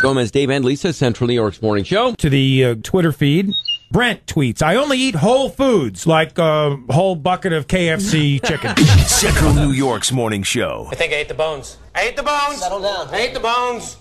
Gomez, Dave, and Lisa, Central New York's morning show. To the uh, Twitter feed. Brent tweets, I only eat whole foods, like a whole bucket of KFC chicken. Central New York's morning show. I think I ate the bones. I ate the bones. Settle down. I ate the bones.